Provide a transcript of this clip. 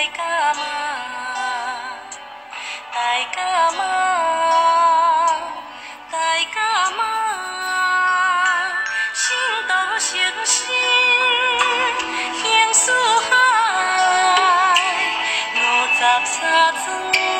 代驾妈，代驾妈，代驾妈，五三转。